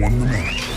won the match.